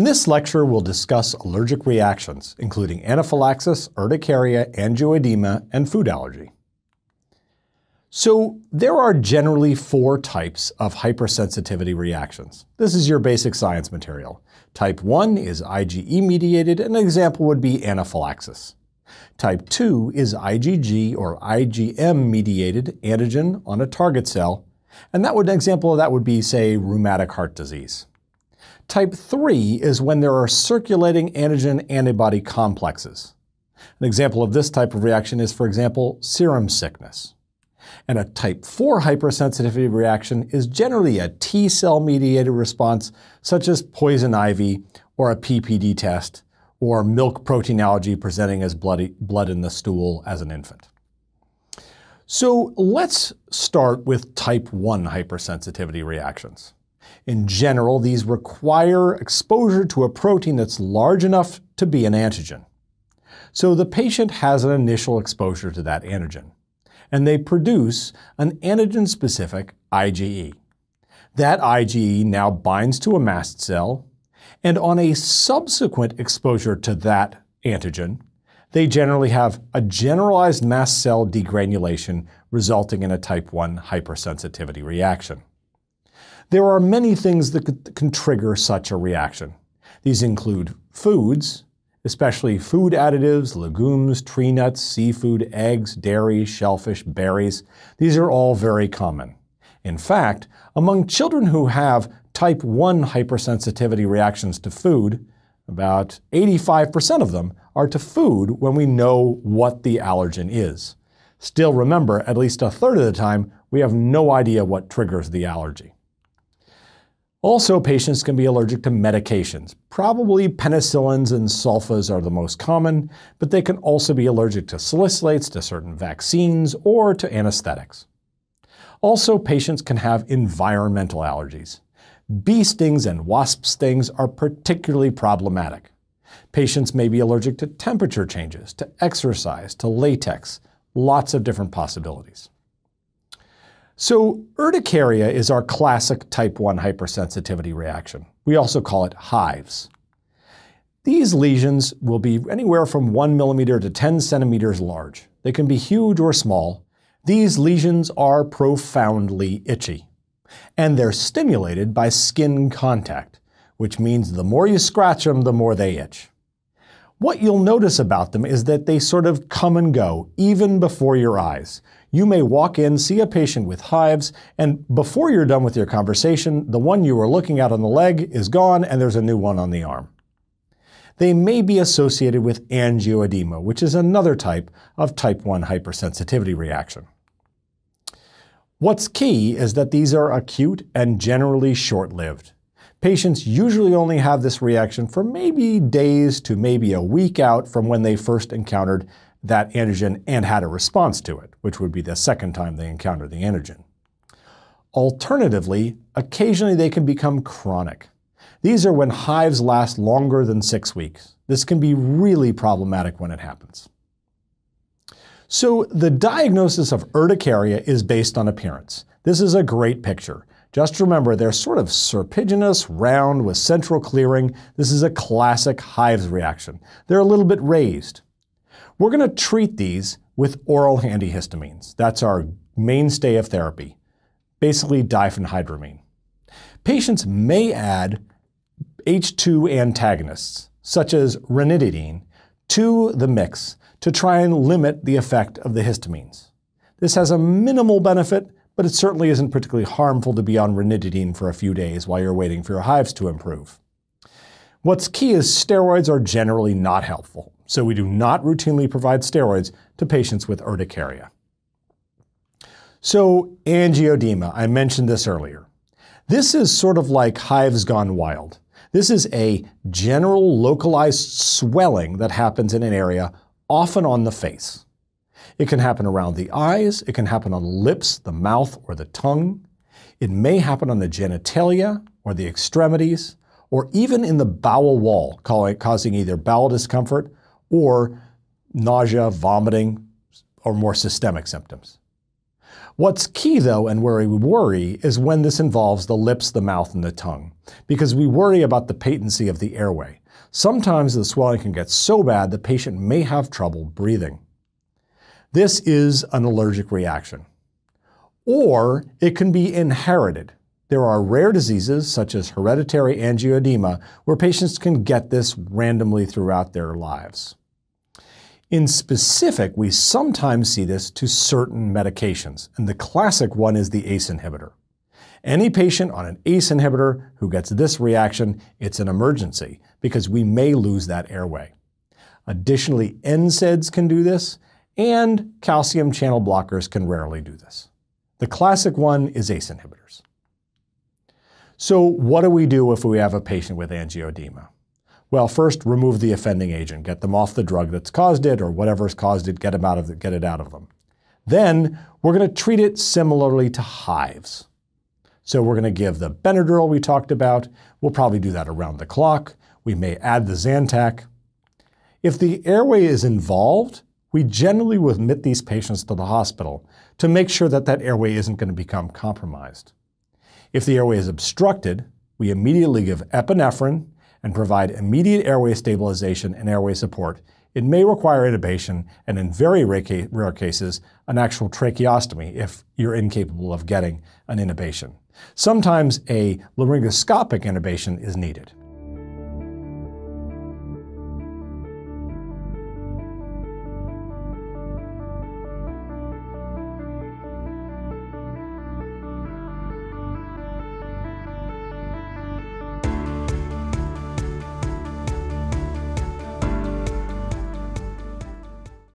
In this lecture, we'll discuss allergic reactions, including anaphylaxis, urticaria, angioedema, and food allergy. So, there are generally four types of hypersensitivity reactions. This is your basic science material. Type 1 is IgE mediated, an example would be anaphylaxis. Type 2 is IgG or IgM mediated antigen on a target cell, and that would an example of that would be, say, rheumatic heart disease. Type 3 is when there are circulating antigen antibody complexes. An example of this type of reaction is, for example, serum sickness. And a type 4 hypersensitivity reaction is generally a T cell mediated response, such as poison ivy or a PPD test, or milk protein allergy presenting as bloody, blood in the stool as an infant. So let's start with type 1 hypersensitivity reactions. In general, these require exposure to a protein that's large enough to be an antigen. So the patient has an initial exposure to that antigen and they produce an antigen-specific IgE. That IgE now binds to a mast cell, and on a subsequent exposure to that antigen, they generally have a generalized mast cell degranulation resulting in a type 1 hypersensitivity reaction. There are many things that can trigger such a reaction. These include foods, especially food additives, legumes, tree nuts, seafood, eggs, dairy, shellfish, berries. These are all very common. In fact, among children who have type 1 hypersensitivity reactions to food, about 85% of them are to food when we know what the allergen is. Still remember, at least a third of the time, we have no idea what triggers the allergy. Also, patients can be allergic to medications. Probably penicillins and sulfas are the most common, but they can also be allergic to salicylates, to certain vaccines, or to anesthetics. Also, patients can have environmental allergies. Bee stings and wasp stings are particularly problematic. Patients may be allergic to temperature changes, to exercise, to latex, lots of different possibilities. So urticaria is our classic type 1 hypersensitivity reaction. We also call it hives. These lesions will be anywhere from 1 millimeter to 10 centimeters large. They can be huge or small. These lesions are profoundly itchy. And they're stimulated by skin contact, which means the more you scratch them, the more they itch. What you'll notice about them is that they sort of come and go, even before your eyes. You may walk in, see a patient with hives, and before you're done with your conversation, the one you were looking at on the leg is gone and there's a new one on the arm. They may be associated with angioedema, which is another type of type 1 hypersensitivity reaction. What's key is that these are acute and generally short lived. Patients usually only have this reaction for maybe days to maybe a week out from when they first encountered that antigen and had a response to it, which would be the second time they encounter the antigen. Alternatively, occasionally they can become chronic. These are when hives last longer than six weeks. This can be really problematic when it happens. So the diagnosis of urticaria is based on appearance. This is a great picture. Just remember, they're sort of serpiginous, round, with central clearing. This is a classic hives reaction. They're a little bit raised. We're going to treat these with oral antihistamines. That's our mainstay of therapy, basically diphenhydramine. Patients may add H2 antagonists, such as ranitidine, to the mix to try and limit the effect of the histamines. This has a minimal benefit, but it certainly isn't particularly harmful to be on ranitidine for a few days while you're waiting for your hives to improve. What's key is steroids are generally not helpful so we do not routinely provide steroids to patients with urticaria. So, angioedema, I mentioned this earlier. This is sort of like hives gone wild. This is a general localized swelling that happens in an area, often on the face. It can happen around the eyes, it can happen on the lips, the mouth, or the tongue. It may happen on the genitalia or the extremities, or even in the bowel wall, causing either bowel discomfort or nausea, vomiting, or more systemic symptoms. What's key, though, and where we worry, is when this involves the lips, the mouth, and the tongue, because we worry about the patency of the airway. Sometimes the swelling can get so bad the patient may have trouble breathing. This is an allergic reaction. Or it can be inherited. There are rare diseases, such as hereditary angioedema, where patients can get this randomly throughout their lives. In specific, we sometimes see this to certain medications, and the classic one is the ACE inhibitor. Any patient on an ACE inhibitor who gets this reaction, it's an emergency because we may lose that airway. Additionally, NSAIDs can do this, and calcium channel blockers can rarely do this. The classic one is ACE inhibitors. So what do we do if we have a patient with angioedema? Well, first, remove the offending agent. Get them off the drug that's caused it or whatever's caused it, get, them out of the, get it out of them. Then, we're going to treat it similarly to hives. So we're going to give the Benadryl we talked about. We'll probably do that around the clock. We may add the Zantac. If the airway is involved, we generally will admit these patients to the hospital to make sure that that airway isn't going to become compromised. If the airway is obstructed, we immediately give epinephrine and provide immediate airway stabilization and airway support. It may require intubation and in very rare cases, an actual tracheostomy if you're incapable of getting an intubation. Sometimes a laryngoscopic intubation is needed.